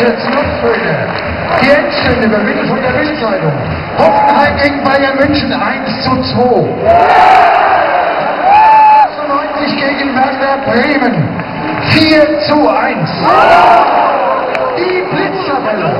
jetzt Die Endstände überwinden von der Bildzeitung. Hoffenheim gegen Bayern München 1 zu 2. 96 gegen Werder Bremen 4 zu 1. Die Blitztabelle.